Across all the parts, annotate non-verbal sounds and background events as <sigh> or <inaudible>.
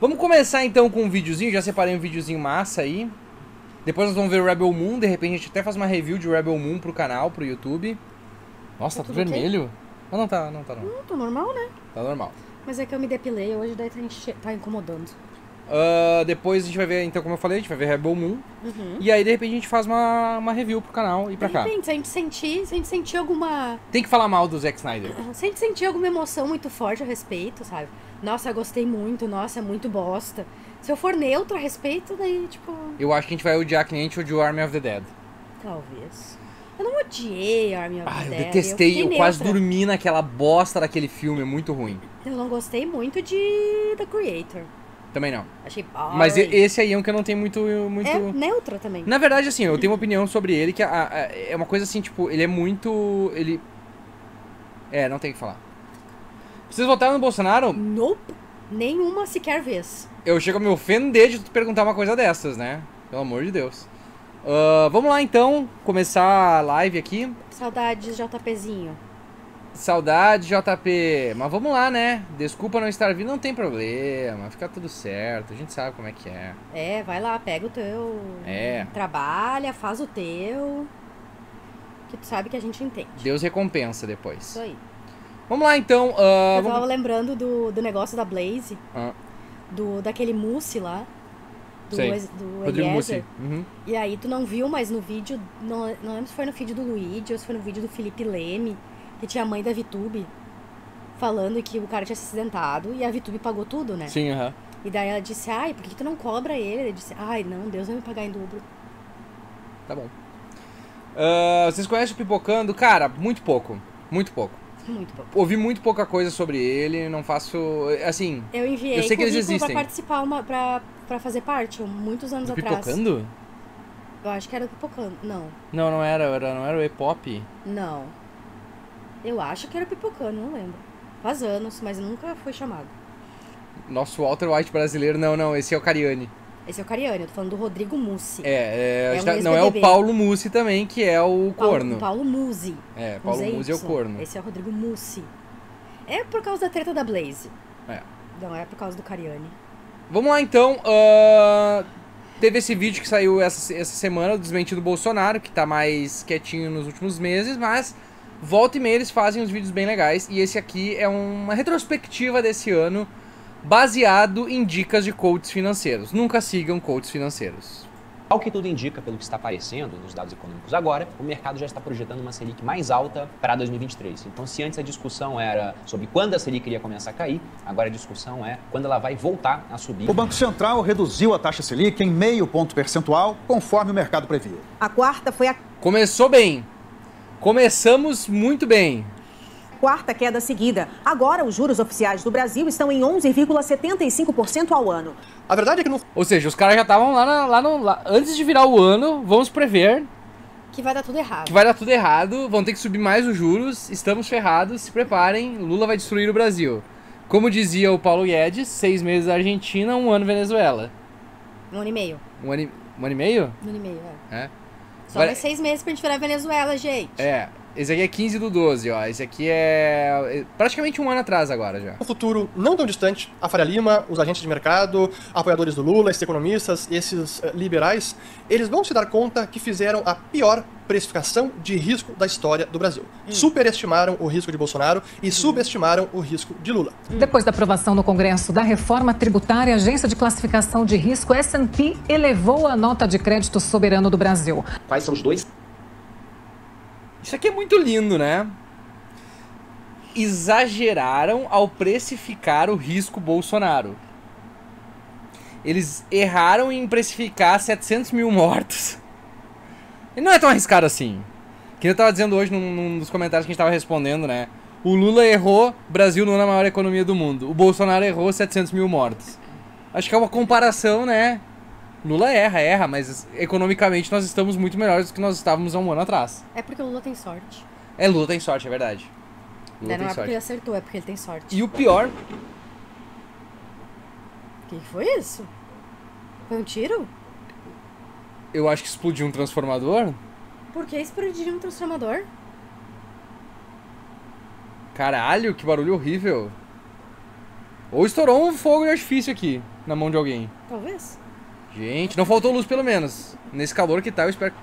Vamos começar então com um videozinho, já separei um videozinho massa aí. Depois nós vamos ver o Rebel Moon, de repente a gente até faz uma review de Rebel Moon pro canal, pro YouTube. Nossa, tá, Tá tudo tudo vermelho. Ah, não tá, não tá não. Hum, tô normal, né? Tá normal. Mas é que eu me depilei hoje, daí tá, tá incomodando. Ah, depois a gente vai ver, então como eu falei, a gente vai ver Rebel Moon. Uhum. E aí de repente a gente faz uma, uma review pro canal e pra De cá. repente, se a gente sentir, se a gente sentir alguma. Tem que falar mal do Zack Snyder. Se a gente sentir alguma emoção muito forte a respeito, sabe? Nossa, eu gostei muito, nossa, é muito bosta. Se eu for neutro a respeito, daí, tipo, Eu acho que a gente vai odiar que nem a gente odiou Army of the Dead. talvez. Eu não odiei Army of Ah, the eu Dead, detestei, fiquei eu quase dormi naquela bosta daquele filme, é muito ruim. Eu não gostei muito de The Creator. Também não. Achei boring. Mas esse aí é um que eu não tenho muito. muito... É neutra também. Na verdade, assim, eu tenho uma opinião sobre ele que a- a- é uma coisa assim, tipo, ele é muito. Ele. É, não tem o que falar. Vocês votaram no Bolsonaro? Nope. Nenhuma sequer vez. Eu chego a me ofender de tu perguntar uma coisa dessas, né? Pelo amor de Deus. Ah, vamos lá então, começar a live aqui. Saudades, JPzinho. Saudade, JP. Mas vamos lá, né? Desculpa não estar vindo, não tem problema. Fica tudo certo. A gente sabe como é que é. É, vai lá, pega o teu. É. Trabalha, faz o teu. Que tu sabe que a gente entende. Deus recompensa depois. Isso aí. Vamos lá então. ah, Eu vamos- tava lembrando do, do negócio da Blaze, Ah, do, daquele Mousse lá. Do, Sei. ex- do Rodrigo Eliezer. Uhum. E aí tu não viu, mas no vídeo, não, não lembro se foi no vídeo do Luigi ou se foi no vídeo do Felipe Leme, que tinha a mãe da Vitube falando que o cara tinha se acidentado e a Vitube pagou tudo, né? Sim, aham. E daí ela disse, ai, por que que tu não cobra ele? Ele disse, ai, não, Deus vai me pagar em dobro. Tá bom. Ah, vocês conhecem o Pipocando? Cara, muito pouco. Muito pouco. Muito pouco. Ouvi muito pouca coisa sobre ele, não faço. Assim. Eu enviei Eu sei que eles existem. pra participar, uma, pra, pra fazer parte, muitos anos Do atrás. Pipocando? Eu acho que era do Pipocando. Não, Não, não era, era, não era o E-pop. não. Eu acho que era Pipocando, não lembro. Faz anos, mas nunca foi chamado. Nosso Walter White brasileiro, não, não, esse é o Cariani. Esse é o Cariani, eu tô falando do Rodrigo Mussi. É, é, É um tá- não é o. Paulo Mussi também, que é o Paulo, corno. Paulo Musi. É, Paulo ZY. Mussi é o corno. Esse é o Rodrigo Mussi. É por causa da treta da Blaze. É. Não, é por causa do Cariani. Vamos lá então. ah, teve esse vídeo que saiu essa, essa semana, o desmentido do Bolsonaro, que tá mais quietinho nos últimos meses, mas volta e meia eles fazem uns vídeos bem legais. E esse aqui é uma retrospectiva desse ano, baseado em dicas de coaches financeiros. Nunca sigam coaches financeiros. Ao que tudo indica, pelo que está aparecendo nos dados econômicos agora, o mercado já está projetando uma Selic mais alta para 2023. Então, se antes a discussão era sobre quando a Selic iria começar a cair, agora a discussão é quando ela vai voltar a subir. O Banco Central reduziu a taxa Selic em meio ponto percentual, conforme o mercado previa. A quarta foi a Começou bem. Começamos muito bem. quarta queda seguida. Agora, os juros oficiais do Brasil estão em 11,75% ao ano. A verdade é que no Ou seja, os caras já estavam lá, na- lá no. lá- antes de virar o ano, vamos prever Que vai dar tudo errado. que vai dar tudo errado, vão ter que subir mais os juros, estamos ferrados, se preparem, Lula vai destruir o Brasil. Como dizia o Paulo Guedes, seis meses Argentina, um ano Venezuela. Um ano e meio. Um ano e, um ano e meio? Um ano e meio, é. É. Só mais seis meses pra gente virar Venezuela, gente. É. Esse aqui é 15 do 12, ó. Esse aqui é é praticamente um ano atrás agora já. futuro não tão distante, a Faria Lima, os agentes de mercado, apoiadores do Lula, esses economistas, esses eh, liberais, eles vão se dar conta que fizeram a pior precificação de risco da história do Brasil. Superestimaram o risco de Bolsonaro e subestimaram o risco de Lula. Depois da aprovação no Congresso da reforma tributária, a agência de classificação de risco S&P elevou a nota de crédito soberano do Brasil. Quais são os dois Isso aqui é muito lindo, né? Exageraram ao precificar o risco Bolsonaro. Eles erraram em precificar 700 mil mortos. E não é tão arriscado assim. Que eu tava dizendo hoje num, num dos comentários que a gente tava respondendo, né? O Lula errou, Brasil não é a maior economia do mundo. O Bolsonaro errou 700 mil mortos. Acho que é uma comparação, né? Lula erra, erra, mas economicamente nós estamos muito melhores do que nós estávamos há um ano atrás. É porque o Lula tem sorte. É, Lula tem sorte, é verdade. Lula Né, não é porque ele acertou, é porque ele tem sorte. E o pior, O que foi isso? Foi um tiro? eu acho que explodiu um transformador. Por que explodiu um transformador? Caralho, que barulho horrível. Ou estourou um fogo de artifício aqui, na mão de alguém. Talvez. Gente, não faltou luz pelo menos. Nesse calor que tá, eu espero.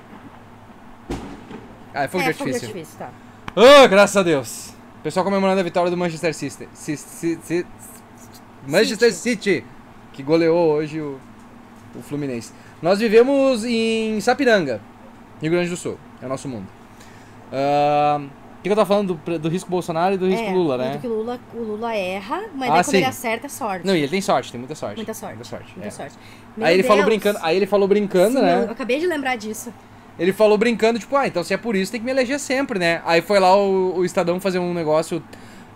Ah, é fogo de é, fogo de artifício. artifício, tá. Ah, graças a Deus. Pessoal comemorando a vitória do Manchester City. Ci- ci- ci- Manchester City, que goleou hoje o, o Fluminense. Nós vivemos em Sapiranga, Rio Grande do Sul. É o nosso mundo. Ah, O que, eu tava falando do, do risco Bolsonaro e do risco é, Lula, né? que o Lula, o Lula erra, mas Ah, daí quando sim. ele acerta é sorte. Não, e ele tem sorte, tem muita sorte. Muita sorte. Muita sorte. Muita é. sorte. Meu Aí ele falou brincando, aí ele falou brincando, Sim, né? Eu acabei de lembrar disso. Ele falou brincando, tipo, ah, então se é por isso tem que me eleger sempre, né? Aí foi lá o, o Estadão fazer um negócio.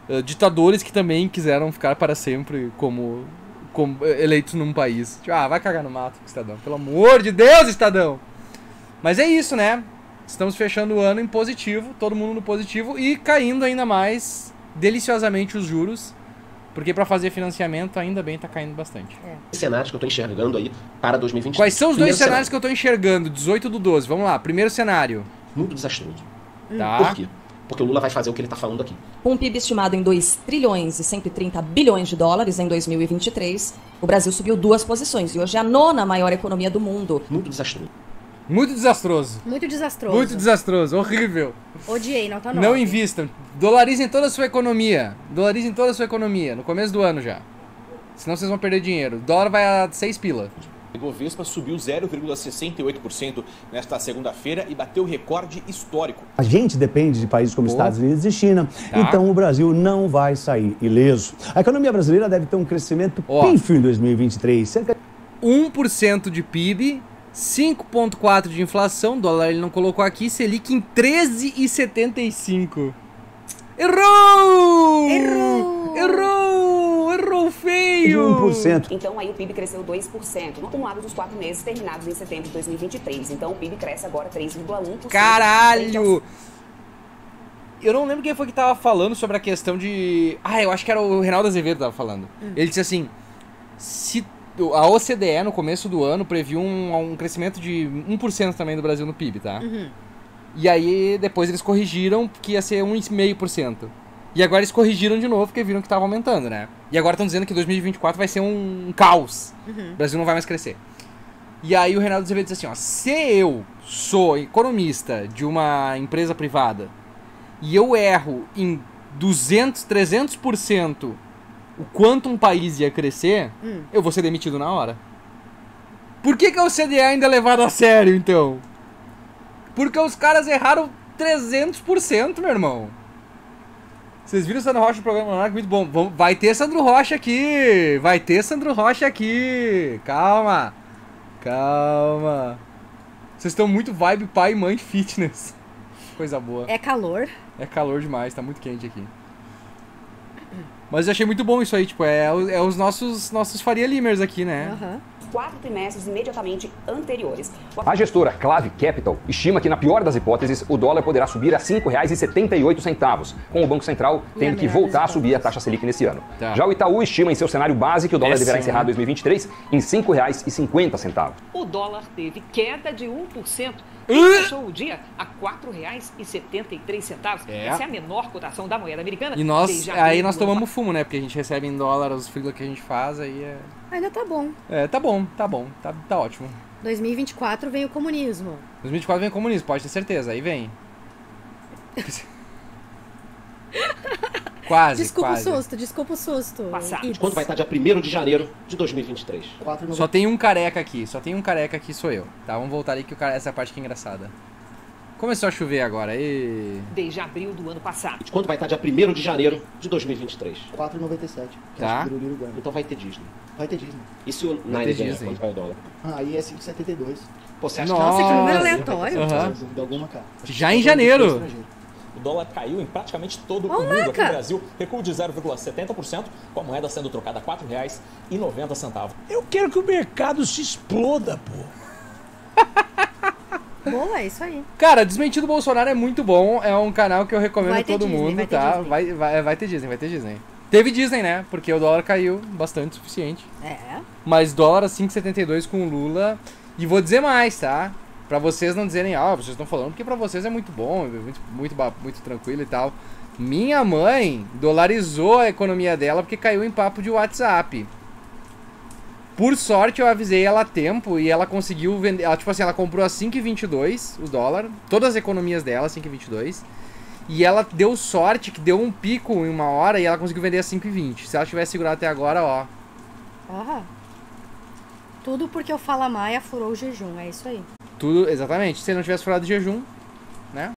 eh, ditadores que também quiseram ficar para sempre como, como eh, eleitos num país. Tipo, ah, vai cagar no mato, Estadão. Pelo amor de Deus, Estadão! Mas é isso, né? Estamos fechando o ano em positivo, todo mundo no positivo e caindo ainda mais deliciosamente os juros. Porque para fazer financiamento ainda bem tá caindo bastante. cenários que eu estou enxergando aí para 2023. Quais são os dois Primeiro cenários que eu tô enxergando? 18 do 12. Vamos lá. Primeiro cenário. Muito desastroso. Tá. Por quê? Porque o Lula vai fazer o que ele está falando aqui. Com um PIB estimado em 2 trilhões e 130 bilhões de dólares em 2023, o Brasil subiu duas posições e hoje é a nona maior economia do mundo. Muito desastroso. Muito desastroso. Muito desastroso. Muito desastroso. Horrível. Odiei, nota 9. Não invistam. Dolarizem toda a sua economia. Dolarizem toda a sua economia. No começo do ano já. Senão vocês vão perder dinheiro. O dólar vai a 6 pila. O Ibovespa subiu 0,68% nesta segunda-feira e bateu recorde histórico. A gente depende de países como Pô. Estados Unidos e China, Tá. então o Brasil não vai sair ileso. A economia brasileira deve ter um crescimento Ó. pífio em 2023, cerca 1% de PIB, 5,4% de inflação. Dólar ele não colocou aqui. Selic em 13,75%. Errou! Errou! Errou! Errou de feio! 1%. Então aí o PIB cresceu 2%, no acumulado dos quatro meses terminados em setembro de 2023. Então o PIB cresce agora 3,1%. Caralho! Eu não lembro quem foi que tava falando sobre a questão de. Ah, eu acho que era o Reinaldo Azevedo que tava falando. Ele disse assim: se a OCDE no começo do ano previu um, um crescimento de 1% também do Brasil no PIB, tá? E aí depois eles corrigiram que ia ser 1,5%. E agora eles corrigiram de novo porque viram que tava aumentando, né? E agora estão dizendo que 2024 vai ser um caos. O Brasil não vai mais crescer. E aí o Reinaldo Azevedo disse assim, ó, se eu sou economista de uma empresa privada e eu erro em 200, 300% o quanto um país ia crescer, Hum. eu vou ser demitido na hora. Por que, que a OCDE ainda é levada a sério, então? Porque os caras erraram 300%, meu irmão. Vocês viram o Sandro Rocha no programa Monarca? Muito bom. Vai ter Sandro Rocha aqui. Vai ter Sandro Rocha aqui. Calma. Calma. Vocês estão muito vibe pai e mãe fitness. <laughs> Coisa boa. É calor. É calor demais, tá muito quente aqui. Mas eu achei muito bom isso aí, tipo, é, é os nossos, nossos Faria Limers aqui, né? Aham. Quatro trimestres imediatamente anteriores. A gestora Clave Capital estima que, na pior das hipóteses, o dólar poderá subir a R$ 5,78, com o Banco Central tendo que voltar a subir a taxa Selic nesse ano. Tá. Já o Itaú estima em seu cenário base que o dólar É deverá sim, encerrar né? 2023 em R$ 5,50. O dólar teve queda de 1% Ih! E fechou o dia a R$ 4,73. É. Essa é a menor cotação da moeda americana. E nós, aí nós tomamos fumo, né? Porque a gente recebe em dólar os freela que a gente faz, aí é... Ainda tá bom. É, tá bom, tá bom, tá, tá ótimo. 2024 vem o comunismo. 2024 vem comunismo, pode ter certeza, aí vem. <laughs> quase, desculpa quase. o susto, desculpa o susto. Passado. Ips. Quanto vai estar dia 1 de janeiro de 2023? Só tem um careca aqui, só tem um careca aqui, sou eu. Tá, vamos voltar ali que o cara, essa parte que é engraçada. Começou a chover agora, e Desde abril do ano passado. Quanto vai estar dia 1 de janeiro de 2023? 4,97. Que Tá. acho que o Biruliro ganha. Então vai ter Disney. Vai ter Disney. E se o Nine ganhar, quanto vai o dólar? Ah, aí é 5,72. Pô, você acha Nossa, que número Vai ter aleatório. Cara. Já em janeiro. O dólar caiu em praticamente todo Ô, o mundo. Aqui no Brasil, recuo de 0,70%, com a moeda sendo trocada a R$ 4,90. Eu quero que o mercado se exploda, pô. <laughs> Boa, é isso aí. Cara, Desmentido Bolsonaro é muito bom. É um canal que eu recomendo Vai a ter todo Disney, mundo, vai ter tá? Disney. Vai, vai, vai ter Disney, vai ter Disney. Teve Disney, né? Porque o dólar caiu bastante, suficiente. É. Mas dólar a 5,72 com o Lula. E vou dizer mais, tá? Pra vocês não dizerem, ah, vocês estão falando porque pra vocês é muito bom, é muito, muito, muito tranquilo e tal. Minha mãe dolarizou a economia dela porque caiu em papo de WhatsApp. Por sorte eu avisei ela a tempo e ela conseguiu vender, ela, tipo assim, ela comprou a 5,22 os dólares, todas as economias dela 5,22. E ela deu sorte que deu um pico em uma hora e ela conseguiu vender a 5,20. Se ela tivesse segurado até agora, ó, Ah. Tudo porque o Fala Maia furou o jejum, é isso aí. Tudo exatamente. Se ele não tivesse furado de jejum,